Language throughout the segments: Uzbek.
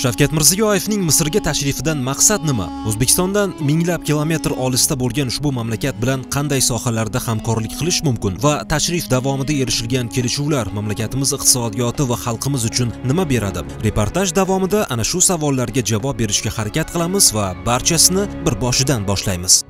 Shavkat Mirziyoyevning Misrga tashrifidan maqsad nima? O'zbekistondan minglab kilometr olisda bo'lgan ushbu mamlakat bilan qanday sohalarda hamkorlik qilish mumkin va tashrif davomida erishilgan kelishuvlar mamlakatimiz iqtisodiyoti va xalqimiz uchun nima beradi? Reportaj davomida ana shu savollarga javob berishga harakat qilamiz va barchasini bir boshidan boshlaymiz.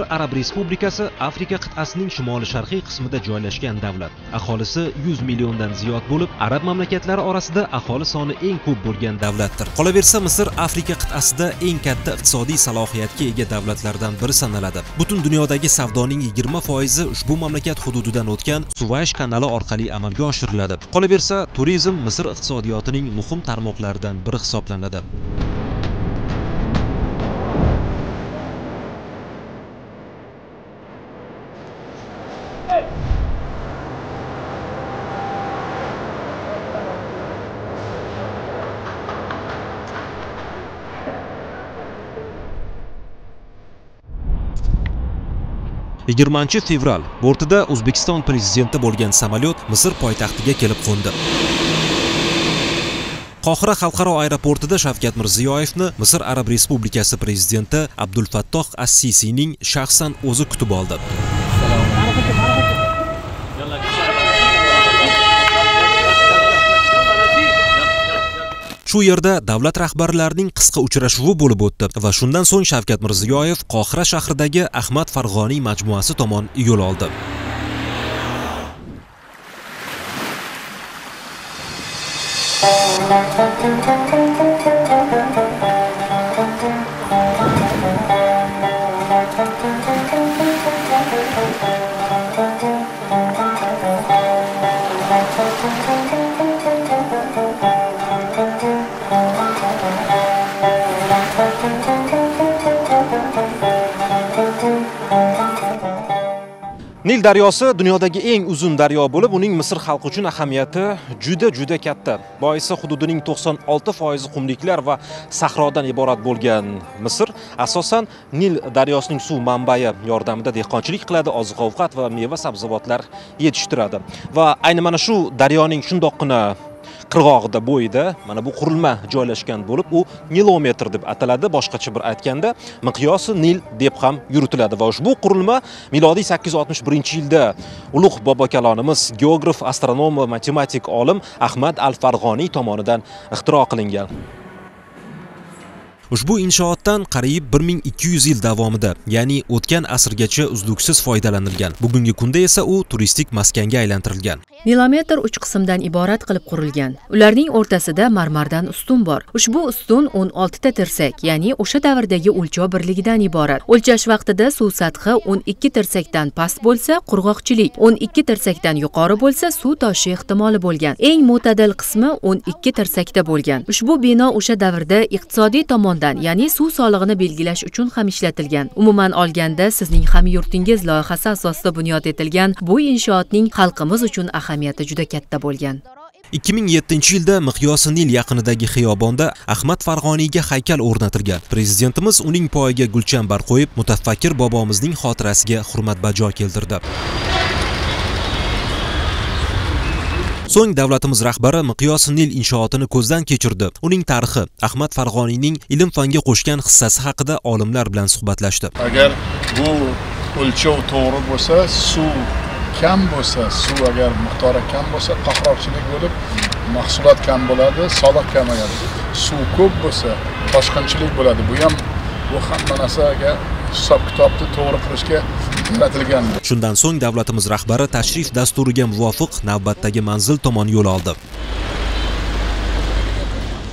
Misr Arab Respublikasi Afrika qit'asining shimoli-sharqiy qismida joylashgan davlat. Aholisi 100 milliondan ziyod bo'lib, arab mamlakatlari orasida aholi soni eng ko'p bo'lgan davlatdir. Qolaversa, Misr Afrika qit'asida eng katta iqtisodiy salohiyatga ega davlatlardan biri sanaladi. Butun dunyodagi savdoning 20% ushbu mamlakat hududidan o'tgan Suvaysh kanali orqali amalga oshiriladi. Qolaversa, turizm Misr iqtisodiyotining muhim tarmoqlaridan biri hisoblanadi. Yigirmanchi fevral bortida o'zbekiston prezidenti bo'lgan samolyot misr poytaxtiga kelib qo'ndi. Qohira xalqaro aeroportida shavkat mirziyoyevni misr arab respublikasi prezidenti Abdul Fattoh As-Sisining shaxsan o'zi kutib oldi. Shu yerda davlat rahbarlarining qisqa uchrashuvi bo'lib o'tdi va shundan so'ng Shavkat Mirziyoyev Qohira shahridagi Ahmad Farg'oniy majmuasi tomon yo'l oldi. Thank you. Nil daryosi dunyodagi eng uzun daryo bo'lib, uning Misr xalqi uchun ahamiyati juda juda katta. Boisi hududining 96% qumliklar va sahrodan iborat bo'lgan Misr asosan Nil daryosining suv manbai yordamida dehqonchilik qiladi, oziq-ovqat va meva-sabzavotlar yetishtiradi. Va ayni mana shu daryoning shundoqqina qirg'og'ida bo'yida mana bu qurilma joylashgan bo'lib u nilometr deb ataladi. Boshqacha bir aytganda miqyosi nil deb ham yuritiladi va ushbu qurilma milodiy 861 yilda ulug' bobo kalonimiz geograf astronom va matematik olim ahmad al farg'oniy tomonidan ixtiro qilingan. Ushbu inshootdan qariyb 1200 yil davomida, ya'ni o'tgan asrgacha uzluksiz foydalanilgan. Bugungi kunda esa u turistik maskanga aylantirilgan. Nilometr 3 qismdan iborat qilib qurilgan. Ularning o'rtasida marmardan ustun bor. Ushbu ustun 16 ta tirsak, ya'ni o'sha davrdagi o'lchov birligidan iborat. O'lchash vaqtida suv sathi 12 tirsakdan past bo'lsa, qurg'oqchilik, 12 tirsakdan yuqori bo'lsa, suv toshi ehtimoli bo'lgan. Eng mo'tadil qismi 12 tirsakda bo'lgan. Ushbu bino o'sha davrda iqtisodiy tomon ya'ni suv solig'ini belgilash uchun ham ishlatilgan. Umuman olganda, sizning hamyurtingiz loyihasi asosida bunyod etilgan bu inshootning xalqimiz uchun ahamiyati juda katta bo'lgan. 2007-yilda miqyosi Nil yaqinidagi xiyobonda Ahmad Farg'oniyga haykal o'rnatilgan. Prezidentimiz uning poyiga gulchambar qo'yib, mutafakkir bobomizning xotirasiga hurmat bajo keltirdi. So'ng davlatimiz rahbari miqyos Nil inshootini ko'zdan kechirdi. Uning tarixi, Ahmad Farg'oniyning ilm fanga qo'shgan hissasi haqida olimlar bilan suhbatlashdi. Agar bu o'lchov to'g'ri bo'lsa, suv kam bo'lsa, suv agar miqdori kam bo'lsa, qahroqchilik bo'lib, mahsulot kam bo'ladi, soliq kamayadi. Suv ko'p bo'lsa, toshqinchilik bo'ladi. Bu ham bu hamma narsaga hisob kitobni to'g'ri qilishga yaratilgan. Shundan so'ng davlatimiz rahbari tashrif dasturiga muvofiq navbatdagi manzil tomon yo'l oldi.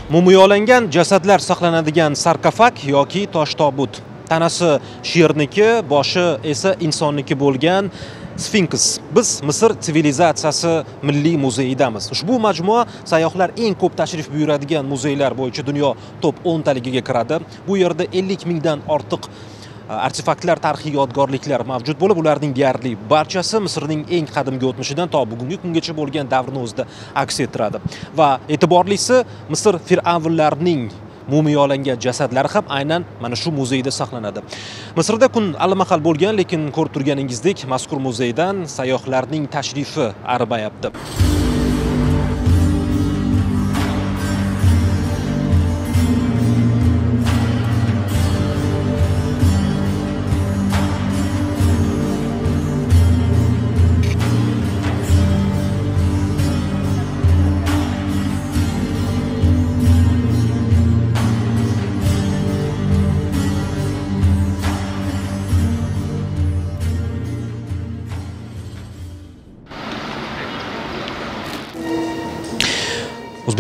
Mumiyolangan jasadlar saqlanadigan sarkofag yoki tosh tobut. Tanasi sherniki, boshi esa insonniki bo'lgan Sfinks. Biz Misr sivilizatsiyasi milliy muzeyidamiz. Ushbu majmua sayyohlar eng ko'p tashrif buyuradigan muzeylar bo'yicha dunyo top 10 taligiga kiradi. Bu yerda 50 mingdan ortiq Э, artefaktlar tarixiy yodgorliklar mavjud bo'lib ularning deyarli barchasi misrning eng qadimgi o'tmishidan to bugungi kungacha bo'lgan davrni o'zida aks ettiradi. Va e'tiborlisi misr fir'avnlarining mumiyolangan jasadlari ham aynan mana shu muzeyda saqlanadi. Misrda kun allamahal bo'lgan lekin ko'rib turganingizdek mazkur muzeydan sayyohlarning tashrifi arimayapti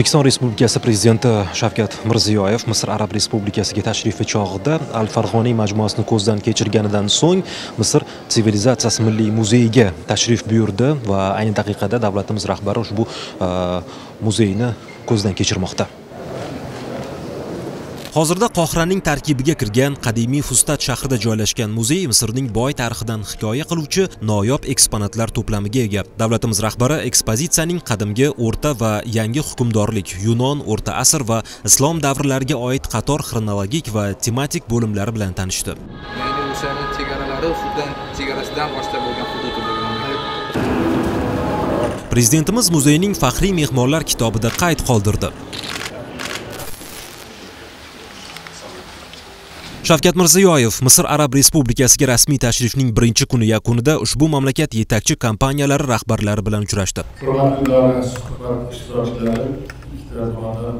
o'zbekiston respublikasi prezidenti shavkat mirziyoyev misr arab respublikasiga tashrifi chog'ida al farg'oniy majmuasini ko'zdan kechirganidan so'ng misr sivilizatsiyasi milliy muzeyiga tashrif buyurdi va ayni daqiqada davlatimiz rahbari ushbu e, muzeyni ko'zdan kechirmoqda. Hozirda qohiraning tarkibiga kirgan qadimiy fustat shahrida joylashgan muzey misrning boy tarixidan hikoya qiluvchi noyob eksponatlar to'plamiga ega. Davlatimiz rahbari ekspozitsiyaning qadimgi o'rta va yangi hukmdorlik yunon o'rta asr va islom davrlariga oid qator xronologik va tematik bo'limlari bilan tanishdi. Ya'ni o'shani chegaralari sudan chegarasidan boshlab bo'lgan hududi prezidentimiz muzeyning faxriy mehmonlar kitobida qayd qoldirdi shavkat mirziyoyev misr arab respublikasiga rasmiy tashrifning birinchi kuni yakunida ushbu mamlakat yetakchi kompaniyalari rahbarlari bilan uchrashdi. Hurmatli suhbat ishtirokchilari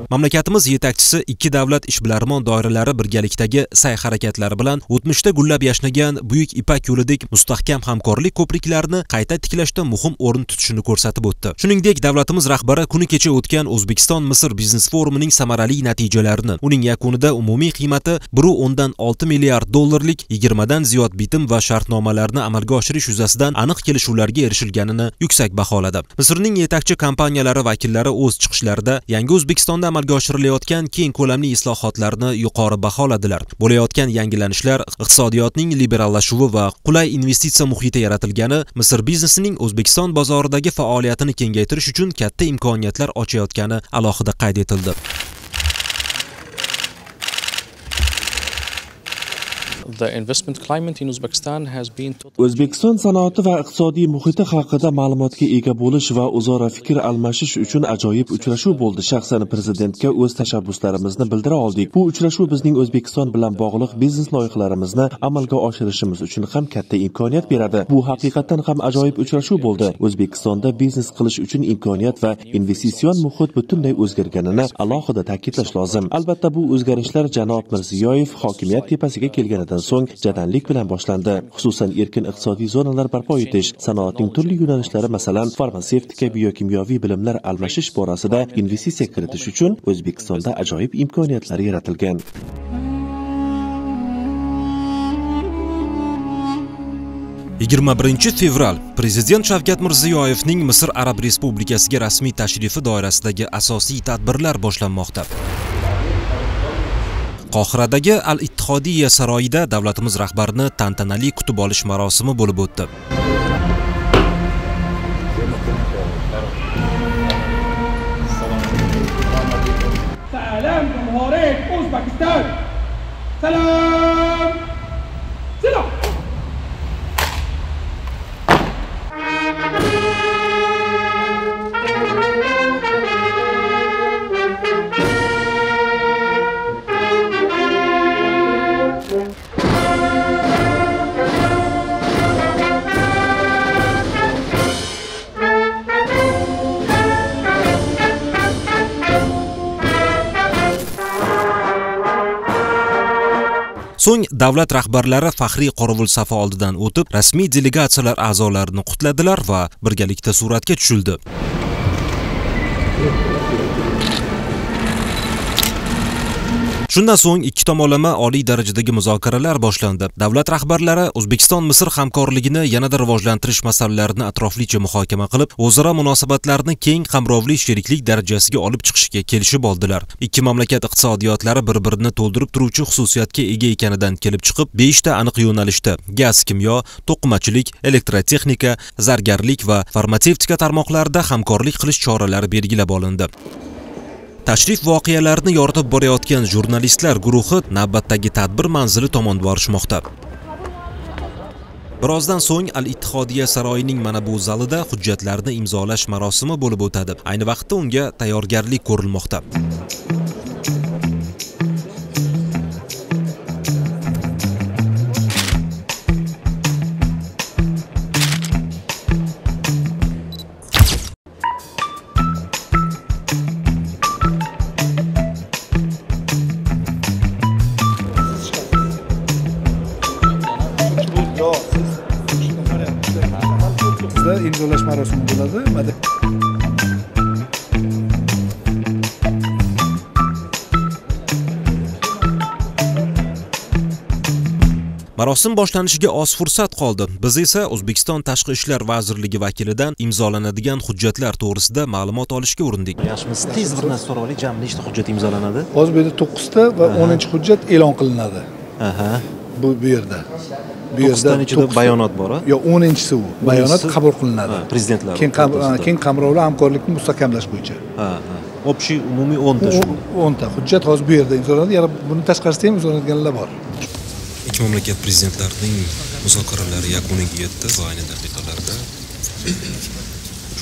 mamlakatimiz yetakchisi ikki davlat ishbilarmon doiralari birgalikdagi sa'y harakatlari bilan o'tmishda gullab yashnagan buyuk ipak yo'lidek mustahkam hamkorlik ko'priklarini qayta tiklashda muhim o'rin tutishini ko'rsatib o'tdi. Shuningdek davlatimiz rahbari kuni kecha o'tgan o'zbekiston misr biznes forumining samarali natijalarini uning yakunida umumiy qiymati biru o'ndan olti milliard dollarlik yigirmadan ziyod bitim va shartnomalarni amalga oshirish yuzasidan aniq kelishuvlarga erishilganini yuksak baholadi. Misrning yetakchi kompaniyalari vakillari o'z chiqishlarida yangi o'zbekistonda amalga oshirilayotgan keng ko'lamli islohotlarni yuqori baholadilar. Bo'layotgan yangilanishlar iqtisodiyotning liberallashuvi va qulay investitsiya muhiti yaratilgani misr biznesining o'zbekiston bozoridagi faoliyatini kengaytirish uchun katta imkoniyatlar ochayotgani alohida qayd etildi. O'zbekiston sanoati va iqtisodiy muhiti haqida ma'lumotga ega bo'lish va o'zaro fikr almashish uchun ajoyib uchrashuv bo'ldi shaxsan prezidentga o'z tashabbuslarimizni bildira oldik. Bu uchrashuv bizning o'zbekiston bilan bog'liq biznes loyihalarimizni amalga oshirishimiz uchun ham katta imkoniyat beradi. Bu haqiqatdan ham ajoyib uchrashuv bo'ldi. O'zbekistonda biznes qilish uchun imkoniyat va investitsion muhit butunlay o'zgarganini alohida ta'kidlash lozim. Albatta bu o'zgarishlar janob mirziyoyev hokimiyat tepasiga kelganidan so'ng jadallik bilan boshlandi. Xususan erkin iqtisodiy zonalar barpo etish sanoatning turli yo'nalishlari masalan farmatsevtika biokimyoviy bilimlar almashish borasida investitsiya kiritish uchun o'zbekistonda ajoyib imkoniyatlar yaratilgan. Yigirma birinchi fevral prezident shavkat mirziyoyevning misr arab respublikasiga rasmiy tashrifi doirasidagi asosiy tadbirlar boshlanmoqda. qohiradagi Al-Ittihodiyya saroyida davlatimiz rahbarini tantanali kutib olish marosimi bo'lib o'tdi. Salam. So'ng davlat rahbarlari faxriy qorovul safi oldidan o'tib rasmiy delegatsiyalar a'zolarini qutladilar va birgalikda suratga tushildi. Shundan so'ng ikki tomonlama oliy darajadagi muzokaralar boshlandi. Davlat rahbarlari o'zbekiston misr hamkorligini yanada rivojlantirish masalalarini atroflicha muhokama qilib o'zaro munosabatlarni keng qamrovli sheriklik darajasiga olib chiqishga kelishib oldilar. Ikki mamlakat iqtisodiyotlari bir birini to'ldirib turuvchi xususiyatga ega ekanidan kelib chiqib 5 ta aniq yo'nalishda gaz kimyo to'qimachilik elektrotexnika zargarlik va farmatsevtika tarmoqlarida hamkorlik qilish choralari belgilab olindi. Tashrif voqealarini yoritib borayotgan jurnalistlar guruhi navbatdagi tadbir manzili tomon borishmoqda. Birozdan so'ng al ittihodiya saroyining mana bu zalida hujjatlarni imzolash marosimi bo'lib o'tadi. Ayni vaqtda unga tayyorgarlik ko'rilmoqda. Bo'ladi marosim boshlanishiga oz fursat qoldi. Biz esa o'zbekiston tashqi ishlar vazirligi vakilidan imzolanadigan hujjatlar to'g'risida ma'lumot olishga urindik. Yaxshimiz tez bir narsa so'rab olaylik jami nechta hujjat imzolanadi? Hozir bu yerda to'qqizta va o'ninchi hujjat e'lon qilinadi. Aha. Bu bu yerda bu to'qqiztani ichida bayonot bor a? yo'q o'ninchisi u. Bayonot qabul qilinadi. Prezidentlar keng qamrovli hamkorlikni mustahkamlash bo'yicha. Ha ha. Общий umumiy o'nta shu. O'nta. Hujjat hozir bu yerda imzolanadi yana buni tashqarisida ham imzolanadiganlar bor. Ikki mamlakat prezidentlarining muzokaralari yakuniga yetdi va ayni daqiqalarda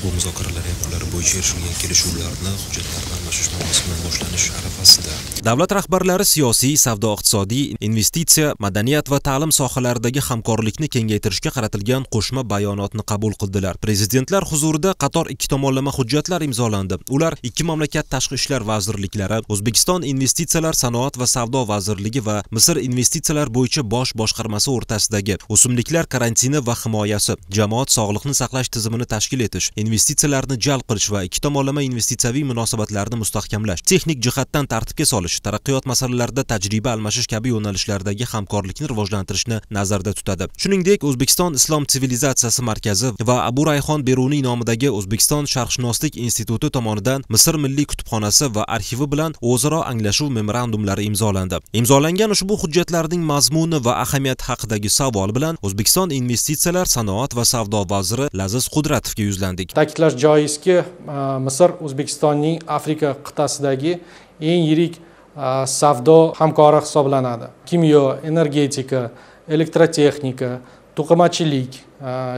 ushbu muzokaralar yakunlari bo'yicha erishilgan kelishuvlarni hujjatlarni almashish marosimi boshlanish arafasida. Davlat rahbarlari siyosiy savdo iqtisodiy investitsiya madaniyat va ta'lim sohalaridagi hamkorlikni kengaytirishga qaratilgan qo'shma bayonotni qabul qildilar. Prezidentlar huzurida qator ikki tomonlama hujjatlar imzolandi. Ular ikki mamlakat tashqi ishlar vazirliklari o'zbekiston investitsiyalar sanoat va savdo vazirligi va misr investitsiyalar bo'yicha bosh boshqarmasi o'rtasidagi o'simliklar karantini va himoyasi jamoat sog'liqni saqlash tizimini tashkil etish investitsiyalarni jalb qilish va ikki tomonlama investitsiyaviy munosabatlarni mustahkamlash texnik jihatdan tartibga solish taraqqiyot masalalarida tajriba almashish kabi yo'nalishlardagi hamkorlikni rivojlantirishni nazarda tutadi. Shuningdek o'zbekiston islom sivilizatsiyasi markazi va abu rayhon beruniy nomidagi o'zbekiston sharqshunoslik instituti tomonidan misr milliy kutubxonasi va arxivi bilan o'zaro anglashuv memorandumlari imzolandi. Imzolangan ushbu hujjatlarning mazmuni va ahamiyati haqidagi savol bilan o'zbekiston investitsiyalar sanoat va savdo vaziri laziz qudratovga yuzlandik. Ta'kidlash joizki e, misr o'zbekistonning afrika qit'asidagi eng yirik e, savdo hamkori hisoblanadi. Kimyo energetika elektrotexnika to'qimachilik e,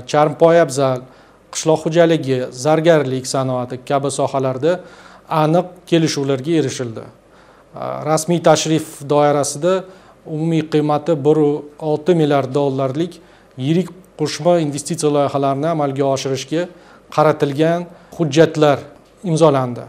charm poyabzal qishloq xo'jaligi zargarlik sanoati kabi sohalarda aniq kelishuvlarga erishildi. Rasmiy tashrif doirasida umumiy qiymati bir olti milliard dollarlik yirik qo'shma investitsiya loyihalarini amalga oshirishga qaratilgan hujjatlar imzolandi.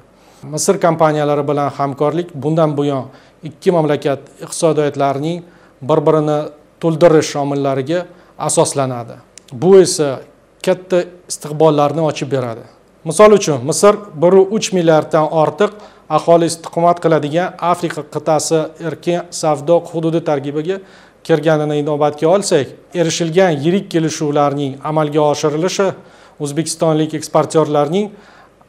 Misr kompaniyalari bilan hamkorlik bundan buyon ikki mamlakat iqtisodiyotlarining bir birini to'ldirish omillariga asoslanadi. Bu esa katta istiqbollarni ochib beradi. Misol uchun misr bir uch milliarddan ortiq aholi istiqomat qiladigan afrika qit'asi erkin savdo hududi tarkibiga kirganini inobatga olsak erishilgan yirik kelishuvlarning amalga oshirilishi o'zbekistonlik eksportyorlarning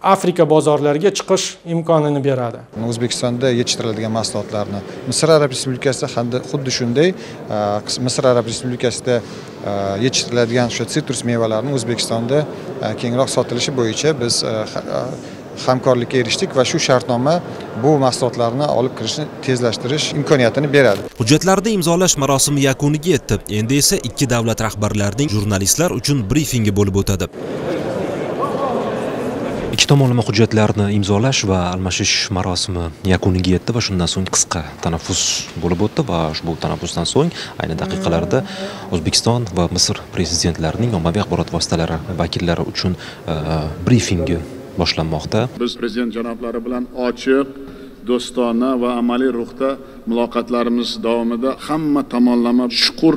afrika bozorlariga chiqish imkonini beradi. O'zbekistonda yetishtiriladigan mahsulotlarni misr arab respublikasida hamda xuddi shunday e, misr arab respublikasida e, yetishtiriladigan o'sha sitrus mevalarni o'zbekistonda e, kengroq sotilishi bo'yicha biz a, a, hamkorlikka erishdik va shu shartnoma bu mahsulotlarni olib kirishni tezlashtirish imkoniyatini beradi. Hujjatlarni imzolash marosimi yakuniga yetdi. Endi esa ikki davlat rahbarlarining jurnalistlar uchun brifingi bo'lib o'tadi. Ikki tomonlama hujjatlarni imzolash va almashish marosimi yakuniga yetdi va shundan so'ng qisqa tanaffus bo'lib o'tdi va ushbu tanaffusdan so'ng ayni daqiqalarda o'zbekiston va misr prezidentlarining ommaviy axborot vositalari vakillari uchun uh, brifingi boshlanmoqda. Biz prezident janoblari bilan ochiq do'stona va amaliy ruhda muloqotlarimiz davomida hamma tomonlama chuqur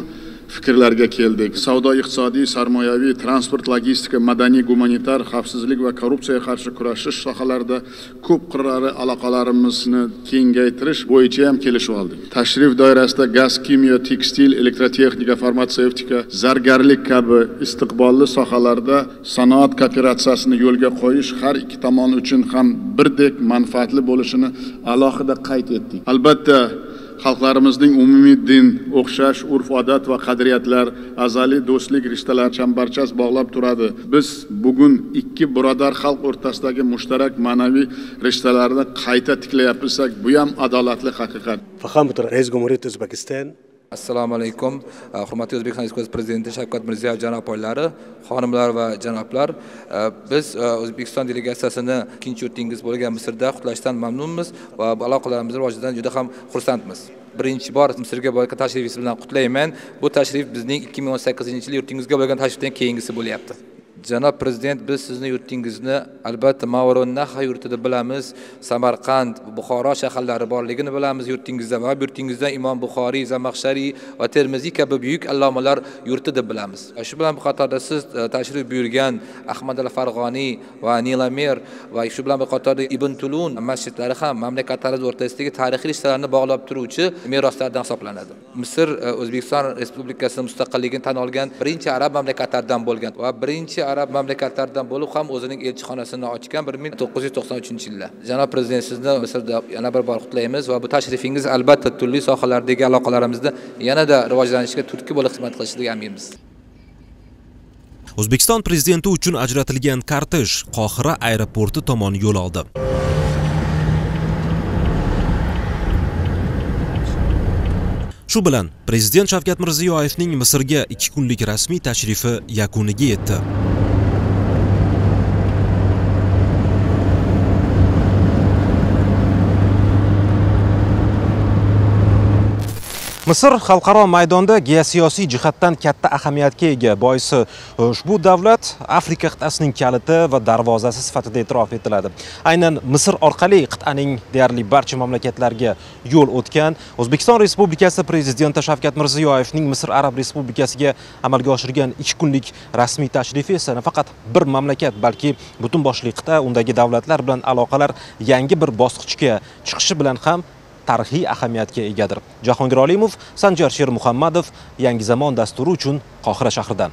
fikrlarga keldik. Savdo iqtisodiy sarmoyaviy transport logistika madaniy gumanitar xavfsizlik va korrupsiyaga qarshi kurashish sohalarida ko'p qirrali aloqalarimizni kengaytirish bo'yicha ham kelishib oldik. Tashrif doirasida gaz kimyo tekstil elektrotexnika farmatsevtika zargarlik kabi istiqbolli sohalarda sanoat kooperatsiyasini yo'lga qo'yish har ikki tomon uchun ham birdek manfaatli bo'lishini alohida qayd etdik. Albatta xalqlarimizning umumiy din o'xshash urf odat va qadriyatlar azaliy do'stlik rishtalar chambarchas bog'lab turadi. Biz bugun ikki birodar xalq o'rtasidagi mushtarak ma'naviy rishtalarni qayta tiklayapmisak bu ham adolatli haqiqat. assalomu alaykum. Э, hurmatli o'zbekiston respublikasi prezidenti shavkat mirziyoyev janob oylari xonimlar va janoblar. Э, biz э, o'zbekiston delegatsiyasini ikkinchi yurtingiz bo'lgan misrda qutlashdan mamnunmiz va aloqalarimizni rivojidan juda ham xursandmiz. Birinchi bor misrga bo'lgan tashrifingiz bilan qutlayman. Bu tashrif bizning ikki ming o'n sakkizinchi yil yurtingizga bo'lgan tashrifdan keyingisi bo'lyapti. Janob prezident biz sizni yurtingizni albatta mavrunnaha yurtida bilamiz. Samarqand buxoro shaharlari borligini bilamiz yurtingizda va yurtingizda imom buxoriy zamaxshariy va termiziy kabi buyuk allomalar yurti deb bilamiz shu bilan bir qatorda siz e, tashrif buyurgan ahmad al farg'oniy va nilamer va shu bilan bir qatorda ibn tulun masjidlari ham mamlakatlarimiz o'rtasidagi tarixiy rishtalarni bog'lab turuvchi meroslardan hisoblanadi. Misr e, o'zbekiston respublikasi mustaqilligini tan olgan birinchi arab mamlakatlaridan bo'lgan va birinchi arab mamlakatlaridan bo'lib ham o'zining elchixonasini ochgan bir ming to'qqiz yuz to'qson uchinchi yilda. Janob prezident sizni misrda yana bir bor qutlaymiz va bu tashrifingiz albatta turli sohalardagi aloqalarimizni yanada rivojlanishiga turtki bo'lib xizmat qilishiga aminmiz o'zbekiston prezidenti uchun ajratilgan kortej qohira aeroporti tomon yo'l oldi. Shu bilan prezident shavkat mirziyoyevning misrga ikki kunlik rasmiy tashrifi yakuniga yetdi. Misr xalqaro maydonda geosiyosiy jihatdan katta ahamiyatga ega. Boisi e, ushbu davlat afrika qit'asining kaliti va darvozasi sifatida e'tirof etiladi. Aynan misr orqali qit'aning deyarli barcha mamlakatlarga yo'l o'tgan o'zbekiston respublikasi prezidenti shavkat mirziyoyevning misr arab respublikasiga amalga oshirgan ikki kunlik rasmiy tashrifi esa nafaqat bir mamlakat balki butun boshli qit'a undagi davlatlar bilan aloqalar yangi bir bosqichga chiqishi bilan ham tarixiy ahamiyatga egadir. Jahongir olimov sanjar shermuhammadov yangi zamon dasturi uchun qohira shahridan.